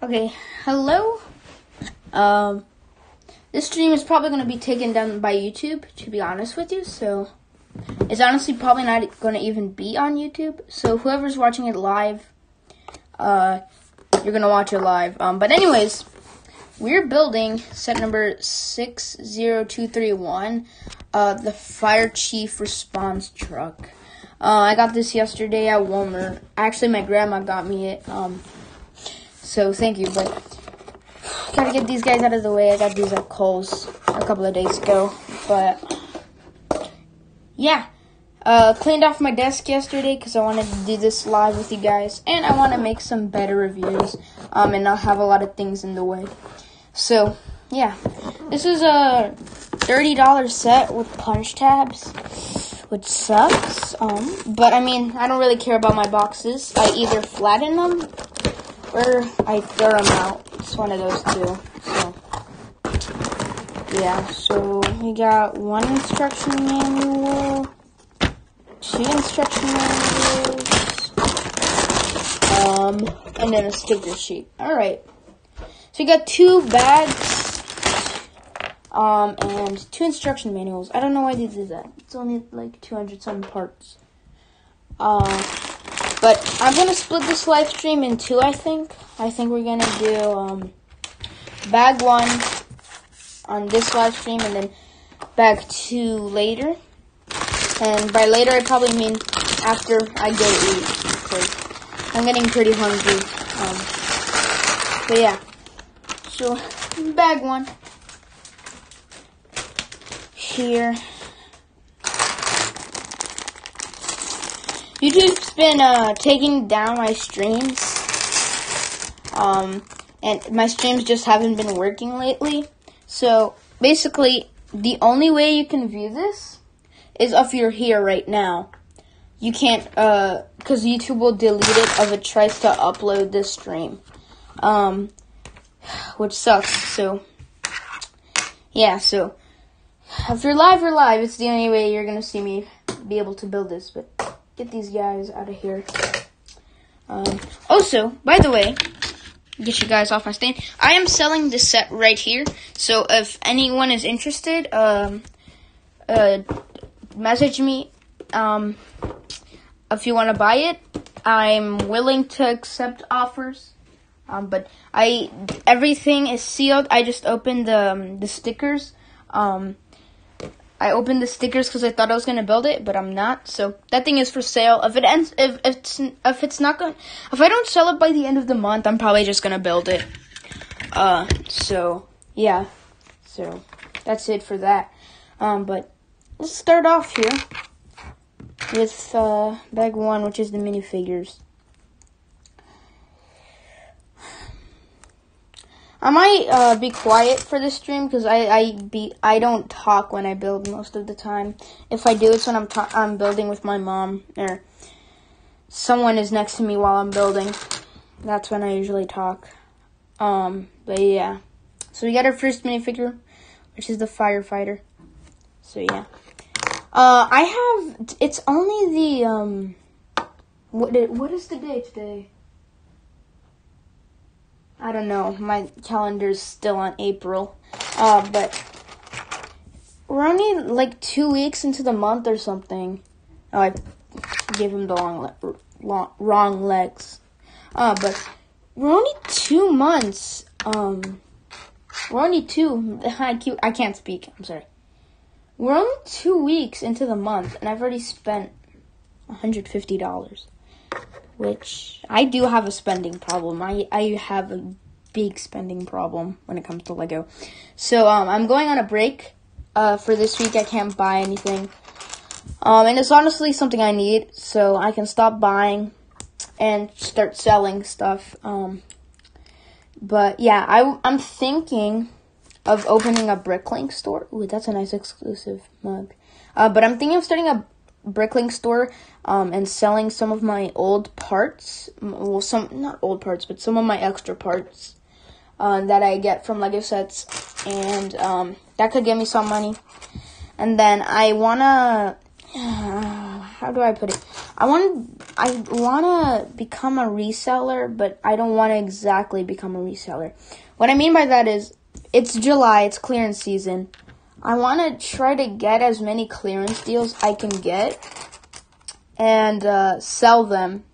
Okay, hello. Um, this stream is probably going to be taken down by YouTube, to be honest with you. So, it's honestly probably not going to even be on YouTube. So, whoever's watching it live, uh, you're going to watch it live. Um, but anyways, we're building set number 60231, uh, the fire chief response truck. Uh, I got this yesterday at Walmart. Actually, my grandma got me it. Um, so thank you, but gotta get these guys out of the way. I got these at Kohl's a couple of days ago, but yeah. Uh, cleaned off my desk yesterday because I wanted to do this live with you guys, and I want to make some better reviews, um, and not have a lot of things in the way. So, yeah, this is a thirty dollars set with punch tabs, which sucks. Um, but I mean, I don't really care about my boxes. I either flatten them or I throw them out. It's one of those two. So, yeah. So we got one instruction manual, two instruction manuals, um, and then a sticker sheet. All right. So we got two bags, um, and two instruction manuals. I don't know why they did that. It's only like 200 some parts. Um, but I'm gonna split this live stream in two. I think. I think we're gonna do um, bag one on this live stream, and then bag two later. And by later, I probably mean after I go eat, because I'm getting pretty hungry. Um, but yeah. So bag one here. YouTube's been uh, taking down my streams, um, and my streams just haven't been working lately. So basically, the only way you can view this is if you're here right now. You can't, uh, because YouTube will delete it if it tries to upload this stream, um, which sucks. So yeah, so if you're live, you're live. It's the only way you're gonna see me be able to build this, but get these guys out of here. Um, also, by the way, get you guys off my stand. I am selling this set right here. So if anyone is interested, um, uh, message me. Um, if you want to buy it, I'm willing to accept offers. Um, but I everything is sealed. I just opened the um, the stickers. Um, I opened the stickers because I thought I was gonna build it, but I'm not. So that thing is for sale. If it ends, if, if it's if it's not going, if I don't sell it by the end of the month, I'm probably just gonna build it. Uh, so yeah, so that's it for that. Um, but let's start off here with uh, bag one, which is the minifigures. I might uh, be quiet for this stream because I I be I don't talk when I build most of the time. If I do, it's when I'm ta- I'm building with my mom or someone is next to me while I'm building. That's when I usually talk. Um, but yeah. So we got our first minifigure, which is the firefighter. So yeah. Uh, I have. It's only the um. What did, what is the day today? I don't know. My calendar's still on April. Uh, but we're only like two weeks into the month or something. Oh, I gave him the long, le- long wrong legs. Uh, but we're only two months. Um, we're only two. I keep, I can't speak. I'm sorry. We're only two weeks into the month, and I've already spent $150 which I do have a spending problem. I, I have a big spending problem when it comes to Lego. So um, I'm going on a break uh, for this week. I can't buy anything. Um, and it's honestly something I need, so I can stop buying and start selling stuff. Um, but yeah, I, I'm thinking of opening a Bricklink store. Ooh, that's a nice exclusive mug. Uh, but I'm thinking of starting a Bricklink store um, and selling some of my old parts. Well, some not old parts, but some of my extra parts uh, that I get from Lego sets, and um, that could give me some money. And then I wanna, uh, how do I put it? I want I want to become a reseller, but I don't want to exactly become a reseller. What I mean by that is it's July, it's clearance season. I want to try to get as many clearance deals I can get and uh, sell them.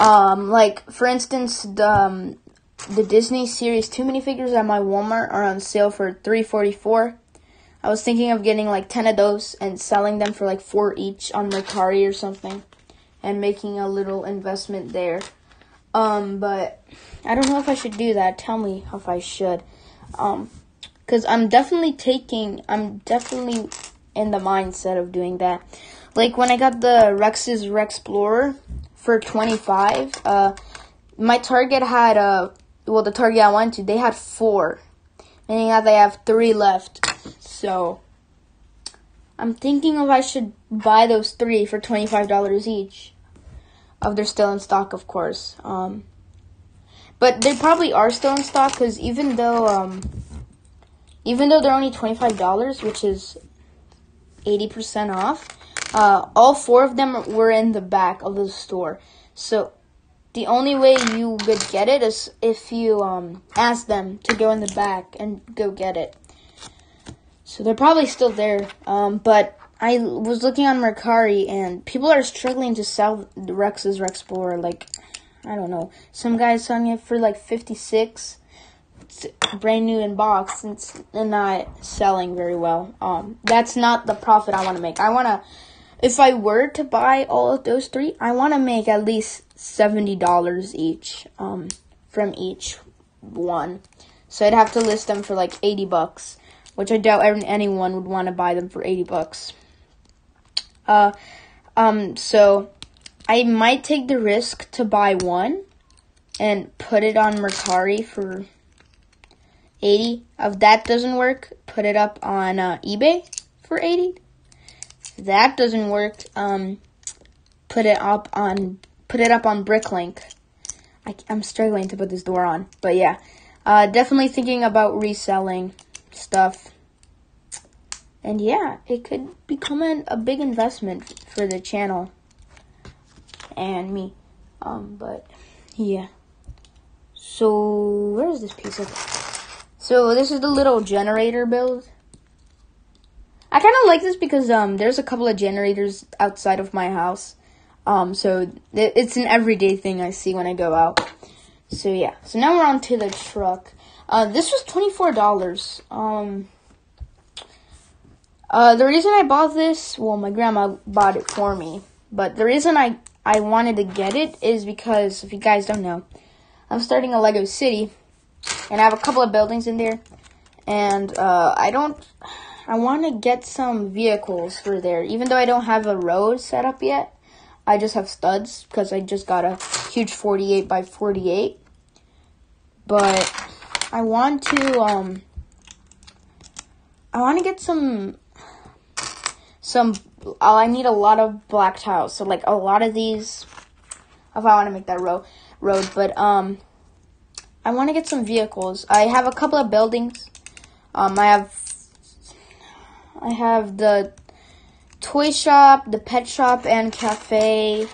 Um, like for instance, the um, the Disney Series 2 minifigures at my Walmart are on sale for 344. I was thinking of getting like 10 of those and selling them for like 4 each on Mercari or something and making a little investment there. Um, but I don't know if I should do that. Tell me if I should. Um, cuz I'm definitely taking I'm definitely in the mindset of doing that. Like when I got the Rex's Rexplorer for 25, uh my target had a uh, well, the Target I went to, they had four. Meaning that they have three left. So, I'm thinking if I should buy those three for $25 each. If they're still in stock, of course. Um, but they probably are still in stock because even though, um, even though they're only $25, which is 80% off, uh, all four of them were in the back of the store. So the only way you would get it is if you um, ask them to go in the back and go get it. So they're probably still there. Um, but I was looking on Mercari and people are struggling to sell the Rex's Rexplorer. Like, I don't know. Some guy's selling it for like 56 it's brand new in box and it's not selling very well. Um, that's not the profit I want to make. I want to, if I were to buy all of those three, I want to make at least $70 each um, from each one. So I'd have to list them for like 80 bucks, which I doubt anyone would want to buy them for 80 bucks. Uh, um, so I might take the risk to buy one and put it on Mercari for 80. If that doesn't work, put it up on uh, eBay for 80. If that doesn't work, um, put it up on put it up on Bricklink. I, am struggling to put this door on, but yeah, uh, definitely thinking about reselling stuff. And yeah, it could become an, a big investment for the channel and me. Um, but yeah. So where is this piece of? So this is the little generator build. I kind of like this because um, there's a couple of generators outside of my house. Um, so it's an everyday thing I see when I go out. So yeah. So now we're on to the truck. Uh, this was twenty four dollars. Um, uh, the reason I bought this, well, my grandma bought it for me, but the reason I I wanted to get it is because if you guys don't know, I'm starting a Lego City, and I have a couple of buildings in there, and uh, I don't. I want to get some vehicles for there, even though I don't have a road set up yet. I just have studs because I just got a huge 48 by 48. But I want to, um, I want to get some, some, I need a lot of black tiles. So, like, a lot of these, if I want to make that road, road, but, um, I want to get some vehicles. I have a couple of buildings. Um, I have, I have the toy shop, the pet shop and cafe.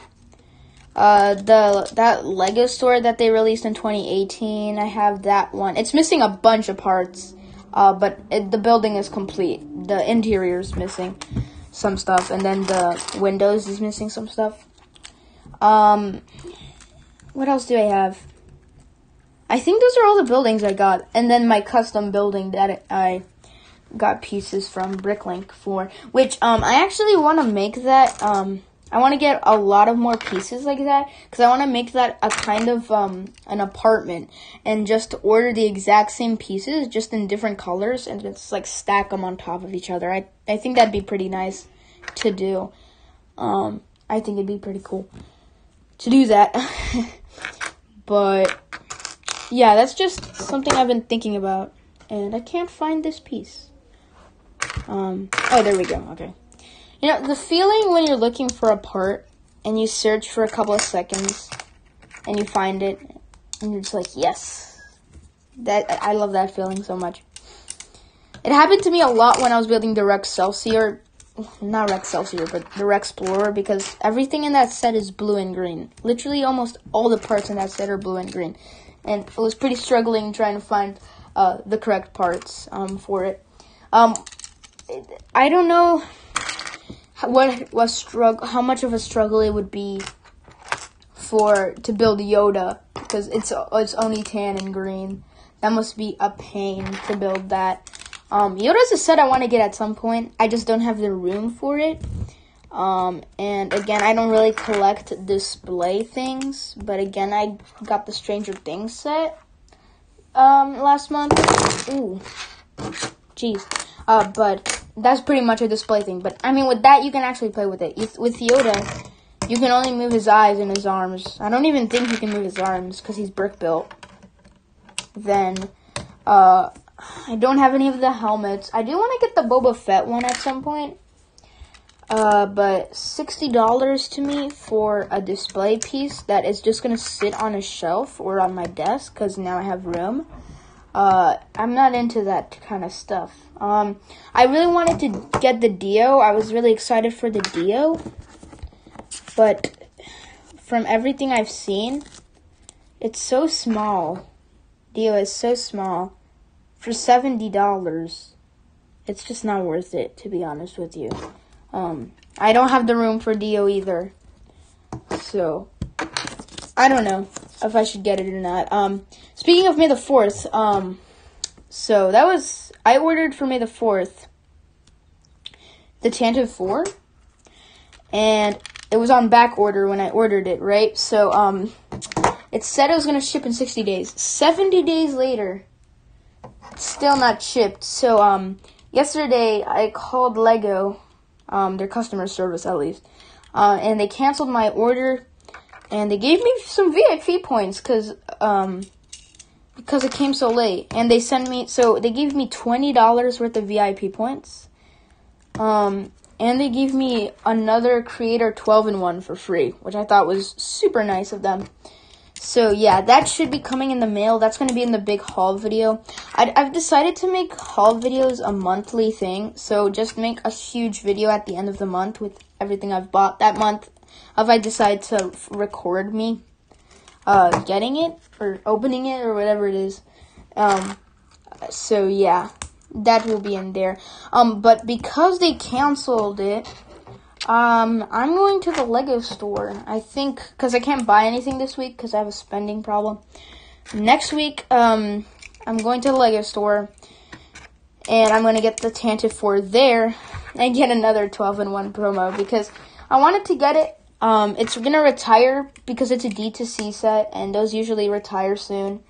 Uh, the that Lego store that they released in 2018. I have that one. It's missing a bunch of parts, uh, but it, the building is complete. The interior is missing some stuff, and then the windows is missing some stuff. Um, what else do I have? I think those are all the buildings I got, and then my custom building that I got pieces from Bricklink for, which um I actually want to make that um I want to get a lot of more pieces like that because I want to make that a kind of um an apartment and just order the exact same pieces just in different colors and just like stack them on top of each other. I I think that'd be pretty nice to do. Um I think it'd be pretty cool to do that. but yeah, that's just something I've been thinking about and I can't find this piece. Um, oh, there we go. Okay. You know, the feeling when you're looking for a part and you search for a couple of seconds and you find it and you're just like, yes. That I love that feeling so much. It happened to me a lot when I was building the Rexcelsior not Rexcelsior, but the Rex Explorer because everything in that set is blue and green. Literally, almost all the parts in that set are blue and green, and I was pretty struggling trying to find uh, the correct parts um, for it. Um, I don't know what was struggle, how much of a struggle it would be for to build Yoda because it's it's only tan and green. That must be a pain to build that. Um, Yoda's a set I want to get at some point. I just don't have the room for it. Um, and again, I don't really collect display things, but again, I got the Stranger Things set um, last month. Ooh, jeez. Uh, but that's pretty much a display thing. But I mean, with that, you can actually play with it. With Yoda, you can only move his eyes and his arms. I don't even think he can move his arms because he's brick built. Then, uh, I don't have any of the helmets. I do want to get the Boba Fett one at some point. Uh, but $60 to me for a display piece that is just going to sit on a shelf or on my desk because now I have room. Uh, I'm not into that kind of stuff. Um, I really wanted to get the Dio. I was really excited for the Dio. But from everything I've seen, it's so small. Dio is so small. For $70, it's just not worth it, to be honest with you. Um, I don't have the room for Dio either. So, I don't know if I should get it or not. Um, speaking of May the 4th, um, so that was, I ordered for May the 4th the Tantive 4. And it was on back order when I ordered it, right? So, um, it said it was going to ship in 60 days. 70 days later, still not shipped. So, um, yesterday I called Lego um, their customer service at least. Uh, and they canceled my order, and they gave me some VIP points because um, because it came so late. And they sent me so they gave me twenty dollars worth of VIP points. Um, and they gave me another Creator 12 in 1 for free, which I thought was super nice of them. So yeah, that should be coming in the mail. That's going to be in the big haul video. i have decided to make haul videos a monthly thing. So just make a huge video at the end of the month with everything I've bought that month. If I decide to record me uh, getting it or opening it or whatever it is. Um, so yeah, that will be in there. Um, but because they canceled it, um, I'm going to the Lego store. I think because I can't buy anything this week because I have a spending problem. Next week, um, I'm going to the Lego store, and I'm going to get the Tantive 4 there and get another 12 in 1 promo because I wanted to get it. Um, it's going to retire because it's a D2C set, and those usually retire soon.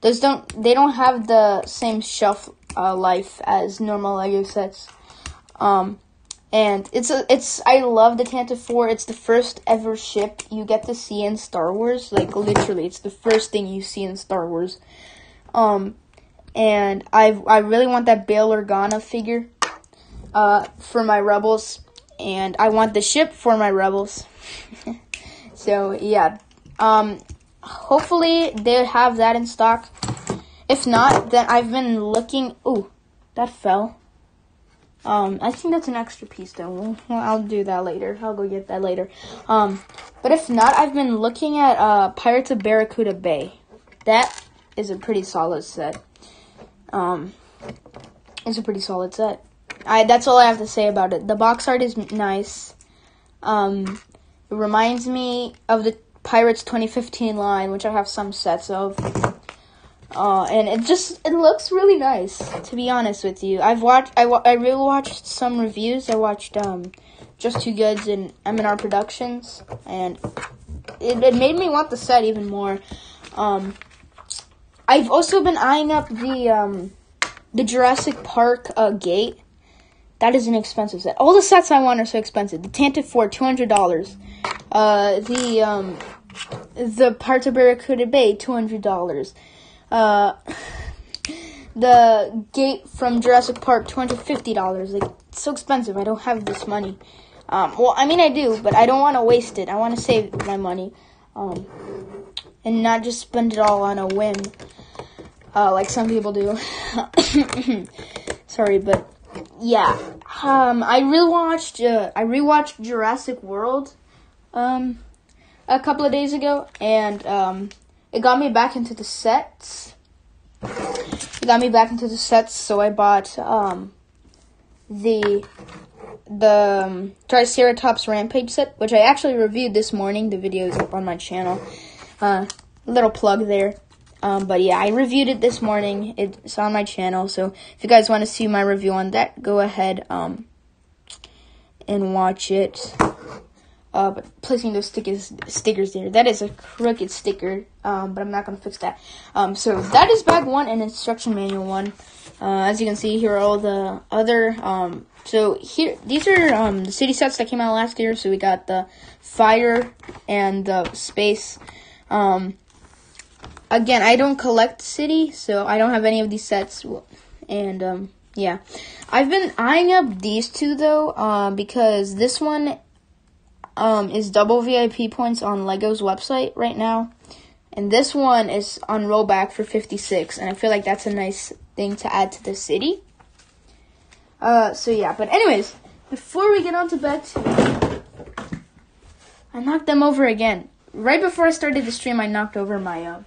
Those don't they don't have the same shelf uh, life as normal Lego sets. Um, and it's a, it's I love the Tantive 4. It's the first ever ship you get to see in Star Wars. Like literally, it's the first thing you see in Star Wars. Um, and I I really want that Bail Organa figure uh, for my Rebels, and I want the ship for my Rebels. so yeah, um, hopefully they have that in stock. If not, then I've been looking. Ooh, that fell. Um, I think that's an extra piece though. Well, I'll do that later. I'll go get that later. Um, but if not, I've been looking at uh, Pirates of Barracuda Bay. That is a pretty solid set. Um, it's a pretty solid set. I that's all I have to say about it. The box art is nice. Um, it reminds me of the Pirates 2015 line, which I have some sets of. Uh, and it just it looks really nice. To be honest with you, I've watched I, I really watched some reviews. I watched um, just Too Goods and M&R Productions, and it, it made me want the set even more. Um, I've also been eyeing up the um, the Jurassic Park uh, gate. That is an expensive set. All the sets I want are so expensive. The Tantive 4, two hundred dollars. Uh, the um, the Parts of Barracuda Bay, two hundred dollars. Uh, the gate from Jurassic Park, two hundred fifty dollars. Like it's so expensive. I don't have this money. Um, well, I mean I do, but I don't want to waste it. I want to save my money, um, and not just spend it all on a whim, uh, like some people do. Sorry, but yeah, um, I rewatched uh, I rewatched Jurassic World um, a couple of days ago, and um, it got me back into the sets. It got me back into the sets, so I bought um, the the um, Triceratops Rampage set, which I actually reviewed this morning. The video is up on my channel. Uh, little plug there. Um, but yeah, I reviewed it this morning. It's on my channel, so if you guys want to see my review on that, go ahead um, and watch it. Uh, but placing those stickers stickers there, that is a crooked sticker, um, but I'm not gonna fix that. Um, so that is bag one and instruction manual one. Uh, as you can see, here are all the other. Um, so here, these are um, the city sets that came out last year. So we got the fire and the space. Um, again, I don't collect city, so I don't have any of these sets. And um, yeah, I've been eyeing up these two though, uh, because this one um, is double VIP points on Lego's website right now. And this one is on rollback for 56, and I feel like that's a nice thing to add to the city. Uh, so yeah, but anyways, before we get on to bed, I knocked them over again. Right before I started the stream, I knocked over my, uh,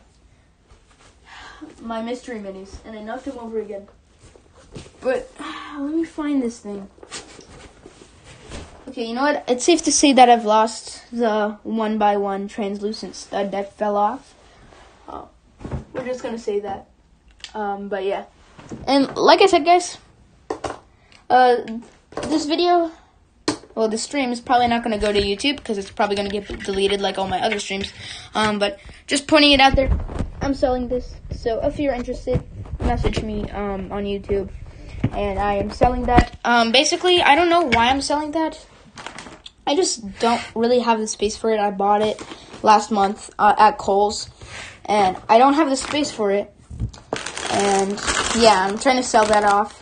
my mystery minis, and I knocked them over again. But, let me find this thing. Okay, you know what? It's safe to say that I've lost the one by one translucent stud that fell off. Oh, we're just gonna say that. Um, but yeah. And like I said, guys, uh, this video, well, the stream is probably not gonna go to YouTube because it's probably gonna get deleted like all my other streams. Um, but just pointing it out there, I'm selling this. So if you're interested, message me um, on YouTube. And I am selling that. Um, basically, I don't know why I'm selling that. I just don't really have the space for it. I bought it last month uh, at Kohl's, and I don't have the space for it. And yeah, I'm trying to sell that off.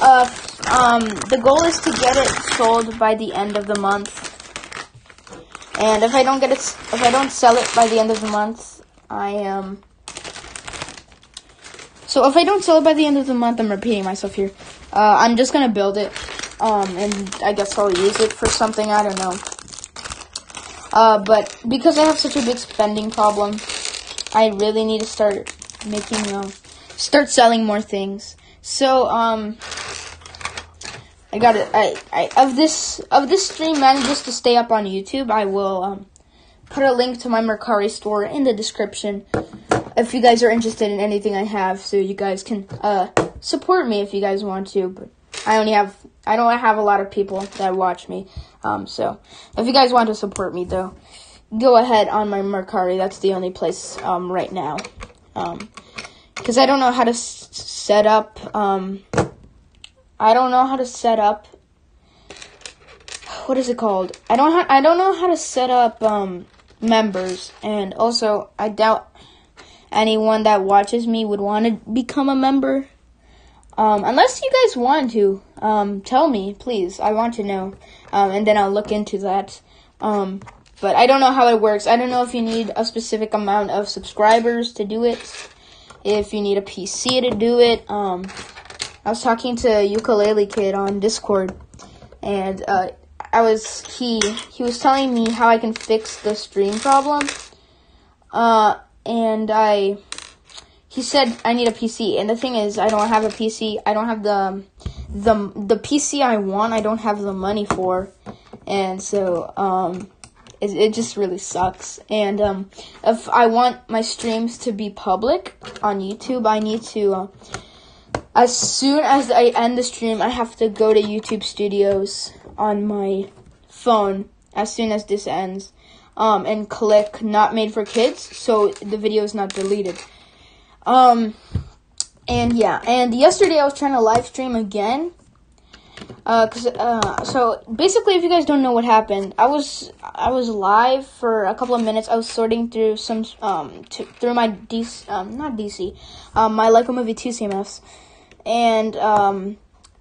Uh, um, the goal is to get it sold by the end of the month. And if I don't get it, if I don't sell it by the end of the month, I am. Um, so if I don't sell it by the end of the month, I'm repeating myself here. Uh, I'm just gonna build it um, and I guess I'll use it for something, I don't know. Uh, but because I have such a big spending problem, I really need to start making, uh, start selling more things. So, um, I got it. I, I, of this, of this stream manages to stay up on YouTube, I will, um, put a link to my Mercari store in the description if you guys are interested in anything I have, so you guys can, uh, support me if you guys want to, but I only have I don't have a lot of people that watch me. Um, so if you guys want to support me though, go ahead on my Mercari. That's the only place um, right now. Um, because I don't know how to s- set up. Um, I don't know how to set up. What is it called? I don't. Ha- I don't know how to set up um, members, and also I doubt anyone that watches me would want to become a member. Um, unless you guys want to, um, tell me, please. I want to know. Um, and then I'll look into that. Um, but I don't know how it works. I don't know if you need a specific amount of subscribers to do it. If you need a PC to do it. Um, I was talking to Ukulele Kid on Discord. And, uh, I was, he, he was telling me how I can fix the stream problem. Uh, and I, he said I need a PC, and the thing is, I don't have a PC. I don't have the the the PC I want. I don't have the money for, and so um, it, it just really sucks. And um, if I want my streams to be public on YouTube, I need to. Uh, as soon as I end the stream, I have to go to YouTube Studios on my phone as soon as this ends, um, and click "Not Made for Kids," so the video is not deleted. Um, and yeah, and yesterday I was trying to live stream again. Uh, cause, uh, so basically, if you guys don't know what happened, I was, I was live for a couple of minutes. I was sorting through some, um, through my DC, um, not DC, um, my Lego Movie 2 CMFs. And, um,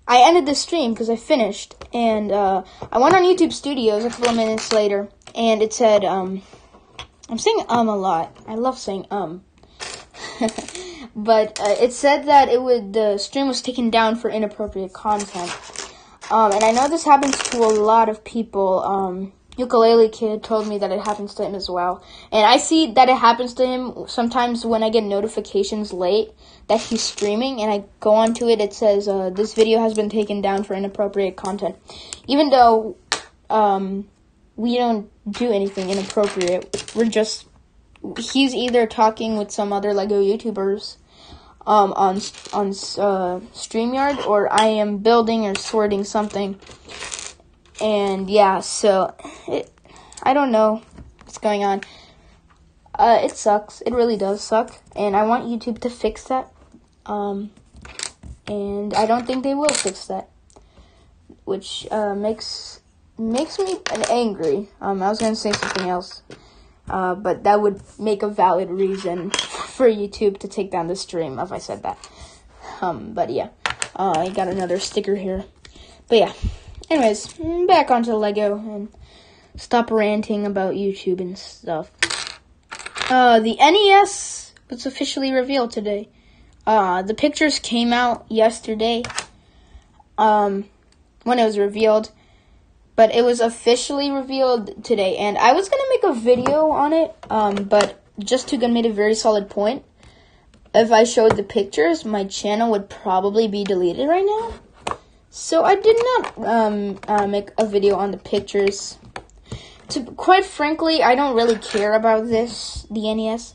I ended the stream because I finished. And, uh, I went on YouTube Studios a couple of minutes later, and it said, um, I'm saying um a lot. I love saying um. but uh, it said that it would the stream was taken down for inappropriate content. Um, and I know this happens to a lot of people. Um, ukulele kid told me that it happens to him as well. And I see that it happens to him sometimes when I get notifications late that he's streaming and I go onto it, it says, uh, this video has been taken down for inappropriate content. Even though, um, we don't do anything inappropriate. We're just, he's either talking with some other Lego YouTubers, um, on, on, uh, StreamYard or I am building or sorting something and yeah, so it, I don't know what's going on. Uh, it sucks. It really does suck, and I want YouTube to fix that. Um, and I don't think they will fix that, which uh, makes makes me angry. Um, I was gonna say something else, uh, but that would make a valid reason for YouTube to take down the stream if I said that. Um, but yeah, uh, I got another sticker here. But yeah. Anyways, back onto Lego and stop ranting about YouTube and stuff. Uh, the NES was officially revealed today. Uh, the pictures came out yesterday, um, when it was revealed, but it was officially revealed today. And I was gonna make a video on it, um, but just to made a very solid point. If I showed the pictures, my channel would probably be deleted right now. So I did not um, uh, make a video on the pictures. To quite frankly, I don't really care about this, the NES.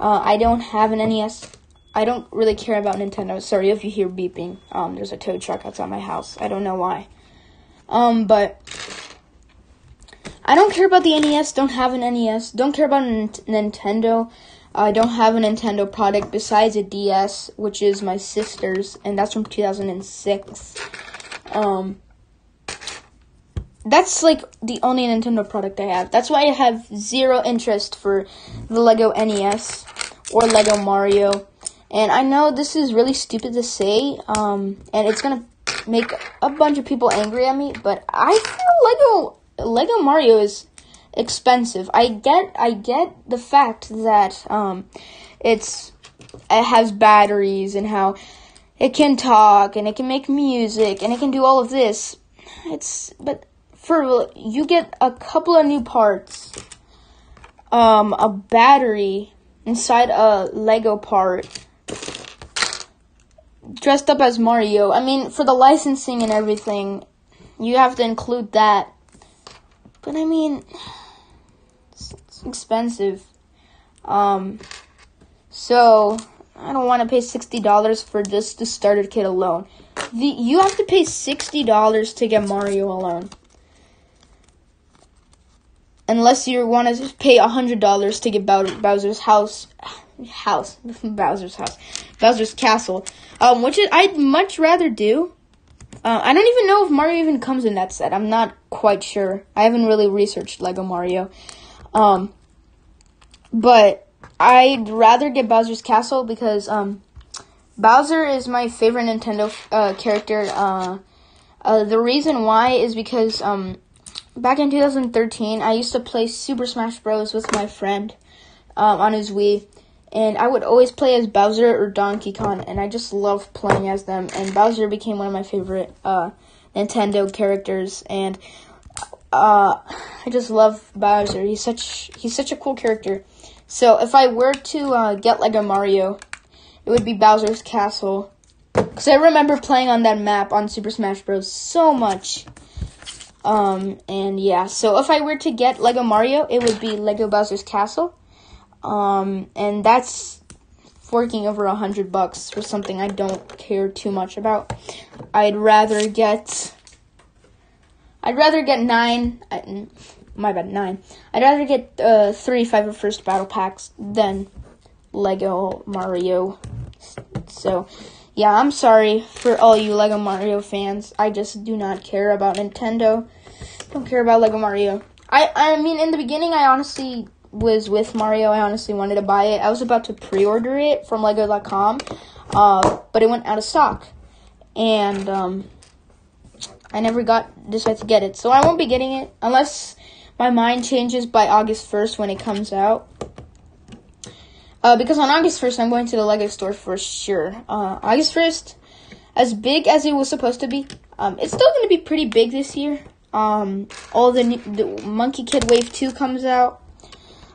Uh, I don't have an NES. I don't really care about Nintendo. Sorry if you hear beeping. Um, there's a tow truck outside my house. I don't know why. Um, but I don't care about the NES. Don't have an NES. Don't care about Nintendo. I don't have a Nintendo product besides a DS, which is my sister's, and that's from 2006. Um, that's like the only Nintendo product I have. That's why I have zero interest for the Lego NES or Lego Mario. And I know this is really stupid to say, um, and it's gonna make a bunch of people angry at me, but I feel Lego Lego Mario is expensive. I get I get the fact that um, it's it has batteries and how it can talk and it can make music and it can do all of this. It's but for you get a couple of new parts, um, a battery inside a Lego part dressed up as Mario. I mean, for the licensing and everything, you have to include that. But I mean, it's expensive. Um, so I don't want to pay sixty dollars for just the starter kit alone. The you have to pay sixty dollars to get Mario alone, unless you want to pay hundred dollars to get Bowser's house, house Bowser's house, Bowser's castle, um, which I'd much rather do. Uh, I don't even know if Mario even comes in that set. I'm not quite sure. I haven't really researched Lego Mario. Um, but I'd rather get Bowser's Castle because um, Bowser is my favorite Nintendo uh, character. Uh, uh, the reason why is because um, back in 2013, I used to play Super Smash Bros. with my friend um, on his Wii. And I would always play as Bowser or Donkey Kong, and I just love playing as them. And Bowser became one of my favorite uh, Nintendo characters. And uh, I just love Bowser. He's such he's such a cool character. So if I were to uh, get Lego Mario, it would be Bowser's Castle. Cause I remember playing on that map on Super Smash Bros. so much. Um, and yeah, so if I were to get Lego Mario, it would be Lego Bowser's Castle. Um, and that's forking over a hundred bucks for something I don't care too much about. I'd rather get I'd rather get nine. Uh, my bad, nine. I'd rather get uh, three First Battle Packs than Lego Mario. So, yeah, I'm sorry for all you Lego Mario fans. I just do not care about Nintendo. Don't care about Lego Mario. I I mean, in the beginning, I honestly was with Mario. I honestly wanted to buy it. I was about to pre-order it from Lego.com, uh, but it went out of stock, and um, I never got decided to get it, so I won't be getting it unless my mind changes by August 1st when it comes out. Uh, because on August 1st, I'm going to the Lego store for sure. Uh, August 1st, as big as it was supposed to be, Um, it's still going to be pretty big this year. Um, all the, new, the Monkie Kid Wave 2 comes out.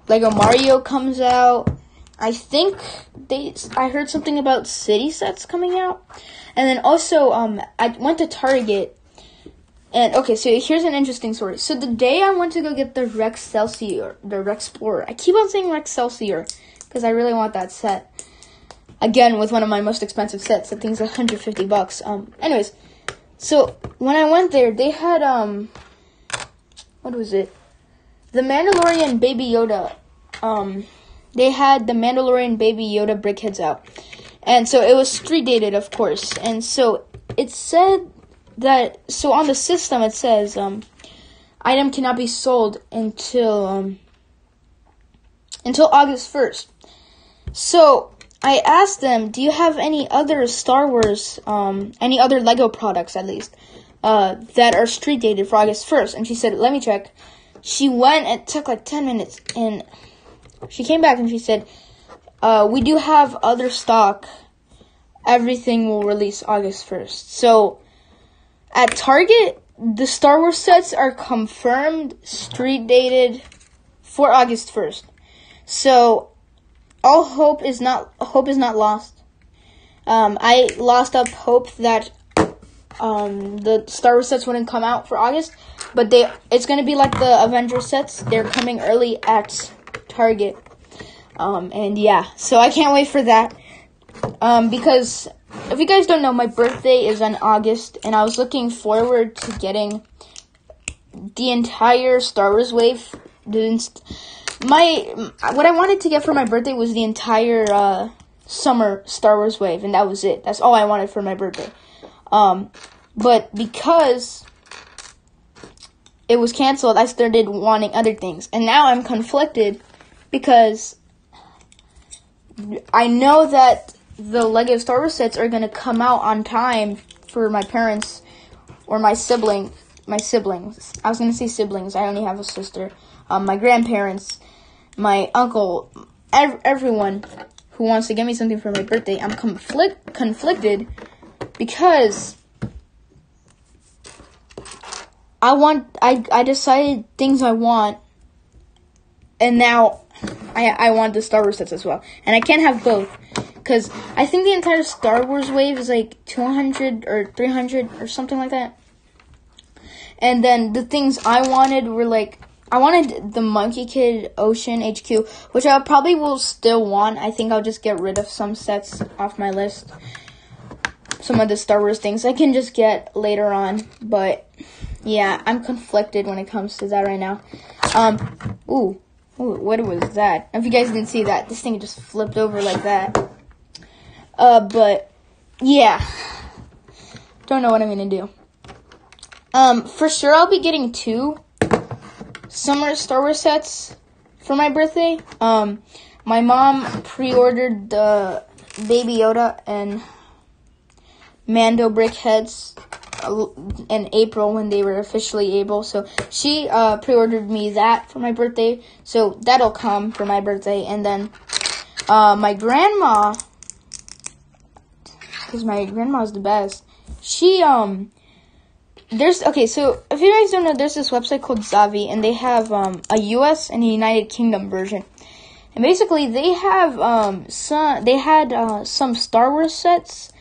Lego Mario comes out. I think they I heard something about city sets coming out. And then also um I went to Target and okay, so here's an interesting story. So the day I went to go get the Rexcelsior, the Rex Explorer, I keep on saying Rexcelsior because I really want that set. Again, with one of my most expensive sets, that thing's 150 bucks. Um, anyways, so when I went there, they had um, what was it? The Mandalorian Baby Yoda. Um, they had the Mandalorian Baby Yoda BrickHeadz out, and so it was street dated, of course. And so it said that so on the system it says um, item cannot be sold until um, until August first. So I asked them, "Do you have any other Star Wars, um, any other Lego products at least, uh, that are street dated for August 1st?" And she said, "Let me check." She went and took like 10 minutes, and she came back and she said, uh, "We do have other stock. Everything will release August 1st." So at Target, the Star Wars sets are confirmed street dated for August 1st. So all hope is not hope is not lost. Um, I lost up hope that um, the Star Wars sets wouldn't come out for August, but they it's gonna be like the Avengers sets. They're coming early at Target, um, and yeah, so I can't wait for that. Um, because if you guys don't know, my birthday is in August, and I was looking forward to getting the entire Star Wars wave. My what I wanted to get for my birthday was the entire uh, summer Star Wars wave, and that was it. That's all I wanted for my birthday. Um, but because it was canceled, I started wanting other things, and now I'm conflicted because I know that the Lego Star Wars sets are gonna come out on time for my parents or my sibling, my siblings. I was gonna say siblings. I only have a sister. Um, my grandparents, my uncle, ev- everyone who wants to get me something for my birthday. I'm conflict conflicted because I want. I I decided things I want, and now I I want the Star Wars sets as well, and I can't have both because I think the entire Star Wars wave is like 200 or 300 or something like that. And then the things I wanted were like I wanted the Monkie Kid Ocean HQ, which I probably will still want. I think I'll just get rid of some sets off my list. Some of the Star Wars things I can just get later on, but yeah, I'm conflicted when it comes to that right now. Um, ooh, ooh, what was that? If you guys didn't see that, this thing just flipped over like that. Uh, but yeah, don't know what I'm gonna do. Um, for sure I'll be getting two summer Star Wars sets for my birthday. Um, my mom pre-ordered the Baby Yoda and Mando BrickHeadz uh, in April when they were officially able. So she uh, pre-ordered me that for my birthday. So that'll come for my birthday, and then uh, my grandma because my grandma's the best. She um there's okay, so if you guys don't know, there's this website called Zavvi, and they have um, a U.S. and a United Kingdom version, and basically they have um some they had uh, some Star Wars sets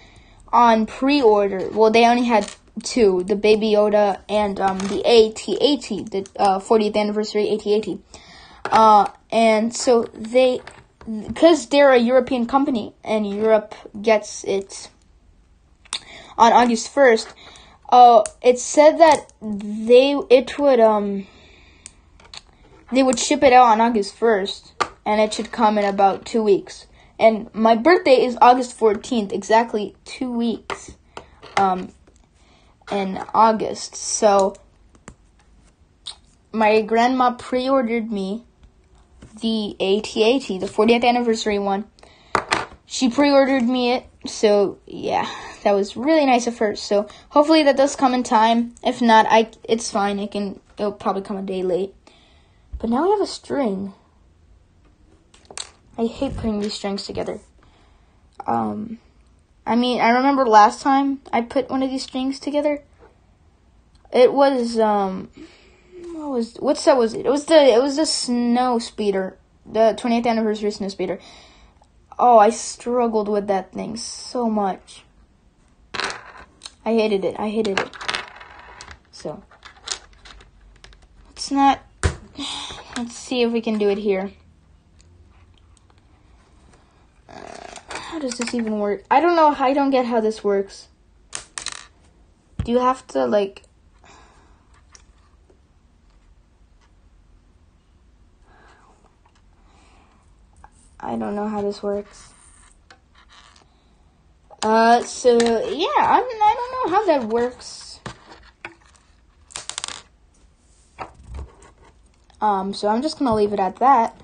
on pre-order. Well, they only had two: the Baby Yoda and um, the AT-AT, the uh, 40th anniversary AT-AT. Uh, and so they, because they're a European company and Europe gets it on August 1st, uh, it said that they it would um they would ship it out on August 1st and it should come in about 2 weeks. And my birthday is August 14th, exactly 2 weeks um in August. So my grandma pre-ordered me the AT-AT, the 40th anniversary one. She pre-ordered me it, so yeah that was really nice of her. So hopefully that does come in time. If not, I it's fine. It can it'll probably come a day late. But now we have a string. I hate putting these strings together. Um, I mean, I remember last time I put one of these strings together. It was um, what was what set was it? It was the it was the snow speeder, the 20th anniversary snow speeder. Oh, I struggled with that thing so much. I hated it. I hated it. So let's not. Let's see if we can do it here. Uh, how does this even work? I don't know. I don't get how this works. Do you have to like? I don't know how this works. Uh, so yeah, I'm, I don't know how that works. Um, so I'm just gonna leave it at that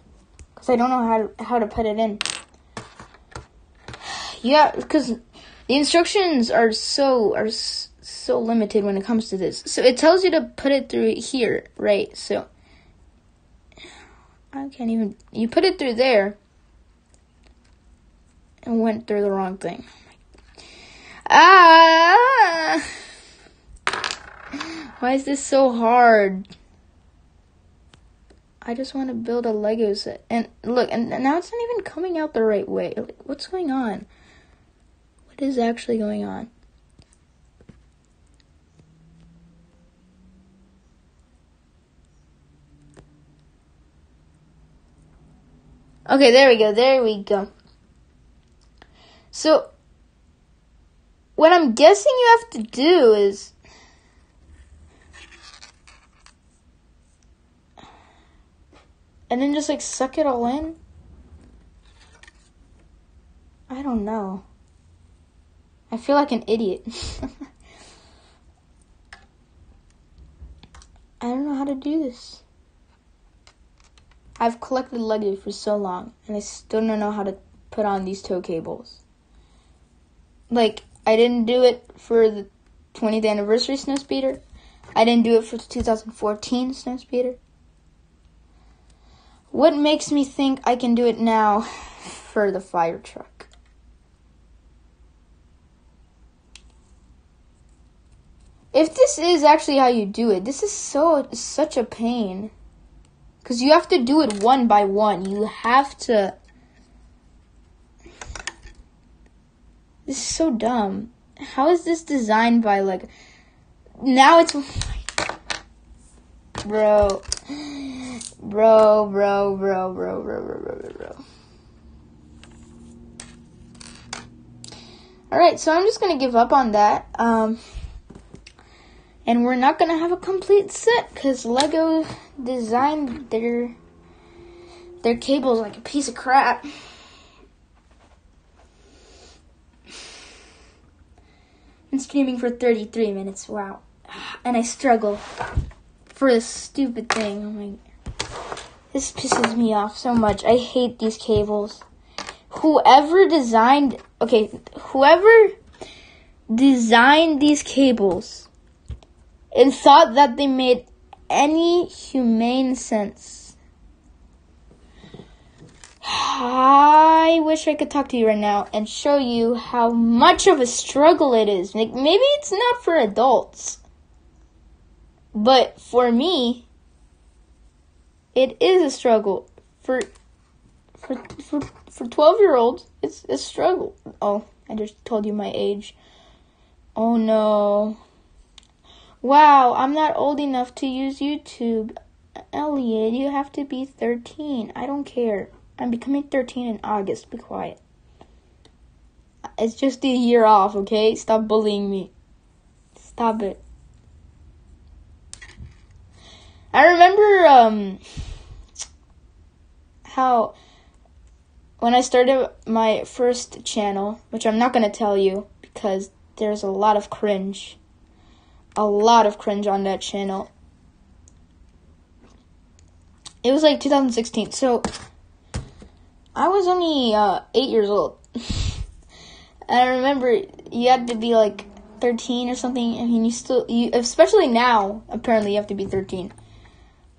because I don't know how to, how to put it in. Yeah, because the instructions are so are so limited when it comes to this. So it tells you to put it through here, right? So I can't even. You put it through there and went through the wrong thing. Ah! Why is this so hard? I just want to build a Lego set. And look, and now it's not even coming out the right way. What's going on? What is actually going on? Okay, there we go. There we go. So, what I'm guessing you have to do is. And then just like suck it all in? I don't know. I feel like an idiot. I don't know how to do this. I've collected Lego for so long, and I still don't know how to put on these tow cables like I didn't do it for the 20th anniversary snowspeeder. I didn't do it for the 2014 snowspeeder. What makes me think I can do it now for the fire truck? If this is actually how you do it, this is so such a pain. Cuz you have to do it one by one. You have to This is so dumb. How is this designed by like? Now it's bro, bro, bro, bro, bro, bro, bro, bro, bro. All right, so I'm just gonna give up on that. Um, and we're not gonna have a complete set because Lego designed their their cables like a piece of crap. been streaming for 33 minutes. Wow. And I struggle for this stupid thing. Oh my. This pisses me off so much. I hate these cables. Whoever designed. Okay, whoever designed these cables and thought that they made any humane sense I wish I could talk to you right now and show you how much of a struggle it is. Like, maybe it's not for adults, but for me, it is a struggle. For for for for twelve year olds, it's a struggle. Oh, I just told you my age. Oh no. Wow, I'm not old enough to use YouTube. Elliot, you have to be 13. I don't care. I'm becoming 13 in August. Be quiet. It's just a year off, okay? Stop bullying me. Stop it. I remember um how when I started my first channel, which I'm not going to tell you because there's a lot of cringe. A lot of cringe on that channel. It was like 2016. So I was only uh, eight years old. and I remember you had to be like 13 or something. I mean, you still, you, especially now, apparently you have to be 13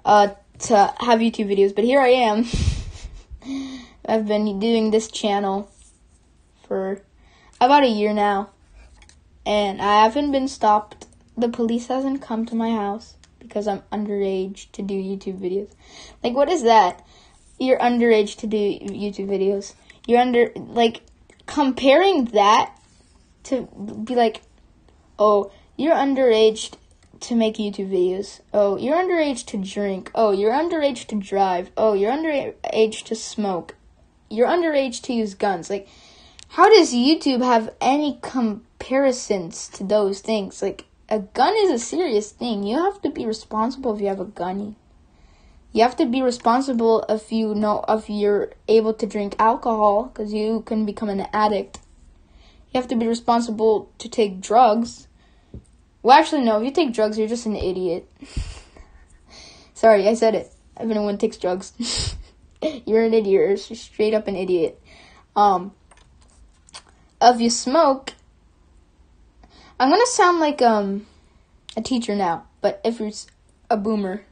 uh, to have YouTube videos. But here I am. I've been doing this channel for about a year now. And I haven't been stopped the police hasn't come to my house because I'm underage to do YouTube videos. Like, what is that? You're underage to do YouTube videos. You're under, like, comparing that to be like, oh, you're underage to make YouTube videos. Oh, you're underage to drink. Oh, you're underage to drive. Oh, you're underage to smoke. You're underage to use guns. Like, how does YouTube have any comparisons to those things? Like, a gun is a serious thing. You have to be responsible if you have a gun. You have to be responsible if you know if you're able to drink alcohol because you can become an addict. You have to be responsible to take drugs. Well, actually, no. If you take drugs, you're just an idiot. Sorry, I said it. If anyone takes drugs, you're an idiot. You're straight up an idiot. Um, if you smoke, I'm gonna sound like um a teacher now, but if you're a boomer,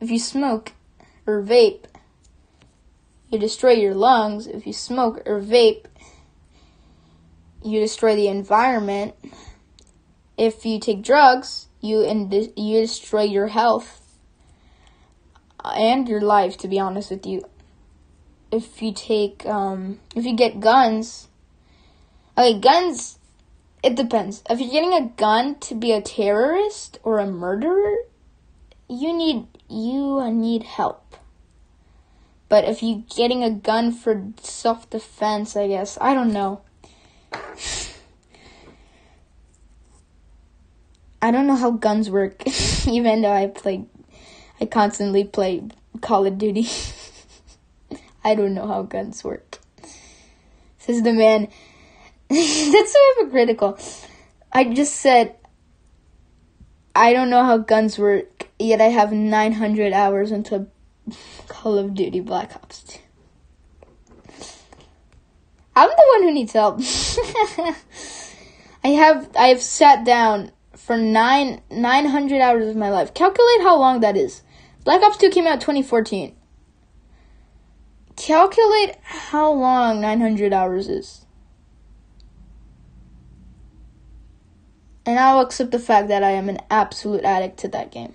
if you smoke or vape, you destroy your lungs. If you smoke or vape, you destroy the environment. If you take drugs, you and you destroy your health and your life. To be honest with you, if you take um, if you get guns, okay, guns it depends. If you're getting a gun to be a terrorist or a murderer, you need you need help. But if you're getting a gun for self defense, I guess I don't know. I don't know how guns work, even though I play, I constantly play Call of Duty. I don't know how guns work. Says the man That's so hypocritical. I just said I don't know how guns work, yet I have 900 hours into Call of Duty Black Ops 2. I'm the one who needs help. I have I have sat down for nine 900 hours of my life. Calculate how long that is. Black Ops 2 came out 2014. Calculate how long 900 hours is. And I'll accept the fact that I am an absolute addict to that game.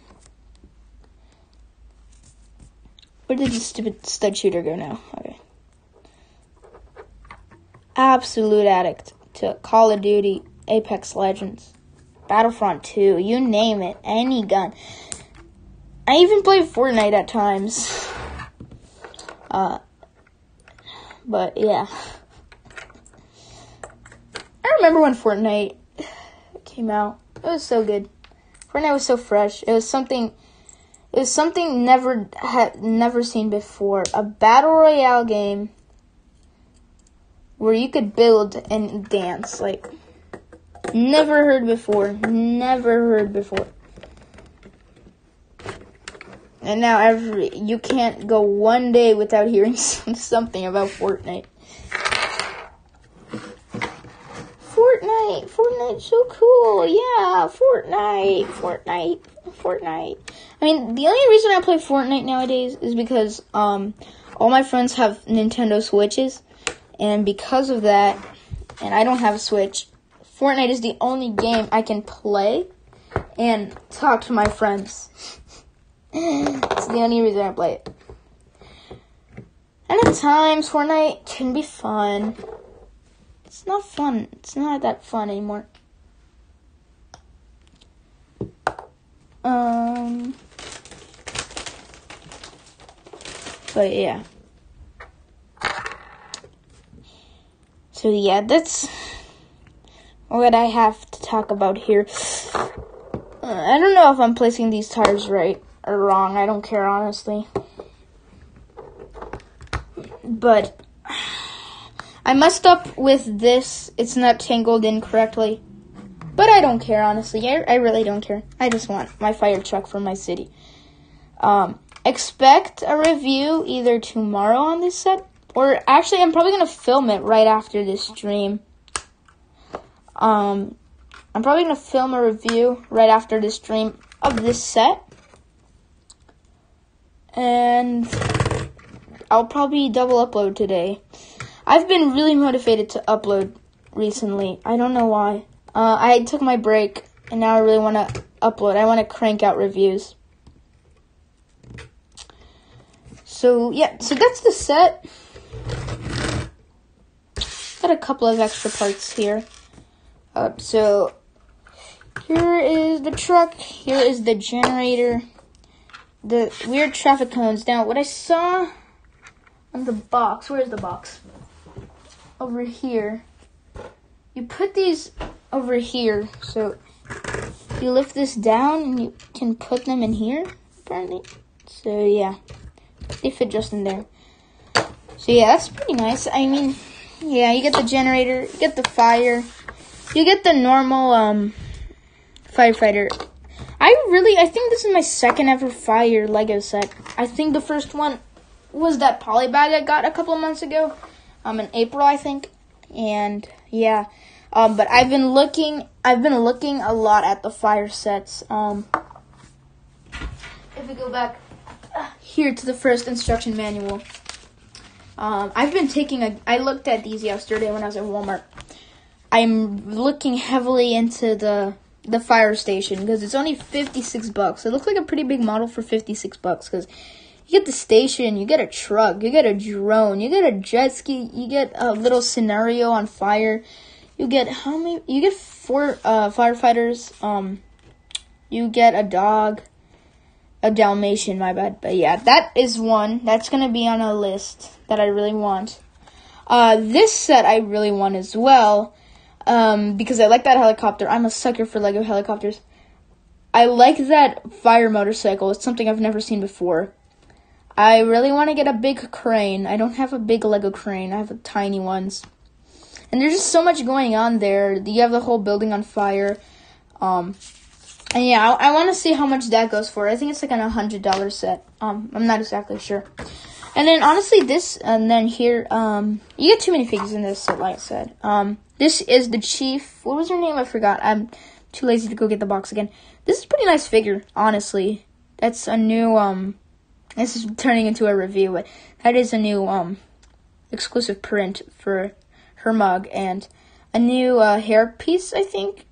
Where did the stupid stud shooter go now? Okay. Absolute addict to Call of Duty, Apex Legends, Battlefront 2, you name it, any gun. I even play Fortnite at times. Uh, but yeah. I remember when Fortnite came out. It was so good. Fortnite was so fresh. It was something. It was something never had never seen before. A battle royale game where you could build and dance like never heard before. Never heard before. And now every you can't go one day without hearing something about Fortnite. Fortnite, so cool. Yeah, Fortnite, Fortnite, Fortnite. I mean, the only reason I play Fortnite nowadays is because um all my friends have Nintendo Switches, and because of that, and I don't have a Switch, Fortnite is the only game I can play and talk to my friends. it's the only reason I play it. And at times, Fortnite can be fun. It's not fun. It's not that fun anymore. Um. But yeah. So yeah, that's what I have to talk about here. Uh, I don't know if I'm placing these tires right or wrong. I don't care honestly. But I messed up with this. It's not tangled in correctly. But I don't care, honestly. I, I really don't care. I just want my fire truck for my city. Um, expect a review either tomorrow on this set, or actually, I'm probably going to film it right after this stream. Um, I'm probably going to film a review right after this stream of this set. And I'll probably double upload today. I've been really motivated to upload recently. I don't know why. Uh, I took my break and now I really want to upload. I want to crank out reviews. So yeah, so that's the set. Got a couple of extra parts here. Uh, so here is the truck. Here is the generator. The weird traffic cones. Now, what I saw on the box. Where's the box? Over here. You put these over here. So you lift this down and you can put them in here, apparently. So yeah, they fit just in there. So yeah, that's pretty nice. I mean, yeah, you get the generator, you get the fire, you get the normal um firefighter. I really, I think this is my second ever fire Lego set. I think the first one was that poly bag I got a couple months ago, um, in April, I think. And yeah, um, but I've been looking, I've been looking a lot at the fire sets. Um, if we go back uh, here to the first instruction manual, um, I've been taking a, I looked at these yesterday when I was at Walmart. I'm looking heavily into the the fire station because it's only 56 bucks. It looks like a pretty big model for 56 bucks because you get the station, you get a truck, you get a drone, you get a jet ski, you get a little scenario on fire, you get how many? You get four uh, firefighters. Um, you get a dog, a Dalmatian. My bad, but yeah, that is one that's gonna be on a list that I really want. Uh, this set I really want as well, um, because I like that helicopter. I'm a sucker for Lego helicopters. I like that fire motorcycle. It's something I've never seen before. I really want to get a big crane. I don't have a big Lego crane. I have tiny ones and there's just so much going on there. You have the whole building on fire. Um, and yeah, I, I want to see how much that goes for. I think it's like an hundred dollar set. Um, I'm not exactly sure. And then honestly, this and then here, um, you get too many figures in this set, like I said. Um, this is the chief. What was her name? I forgot. I'm too lazy to go get the box again. This is a pretty nice figure, honestly. That's a new um. This is turning into a review, but that is a new um exclusive print for her mug and a new uh, hair piece, I think,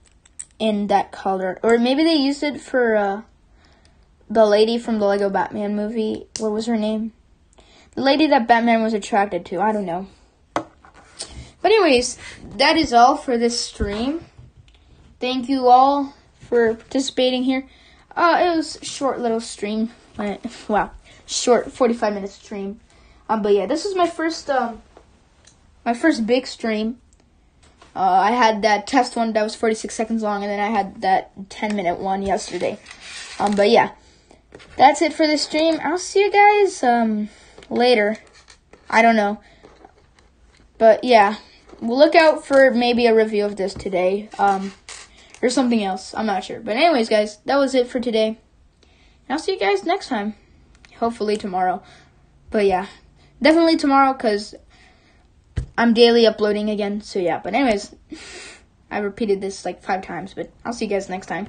in that color. Or maybe they used it for uh, the lady from the Lego Batman movie. What was her name? The lady that Batman was attracted to. I don't know. But anyways, that is all for this stream. Thank you all for participating here. Uh, it was a short little stream. Wow, short 45 minute stream. Um, but yeah, this is my first um, my first big stream. Uh, I had that test one that was 46 seconds long, and then I had that 10 minute one yesterday. Um, but yeah, that's it for this stream. I'll see you guys um, later. I don't know, but yeah, we'll look out for maybe a review of this today, um, or something else. I'm not sure. But anyways, guys, that was it for today. I'll see you guys next time. Hopefully tomorrow. But yeah, definitely tomorrow because I'm daily uploading again, so yeah. But anyways, I repeated this like five times, but I'll see you guys next time.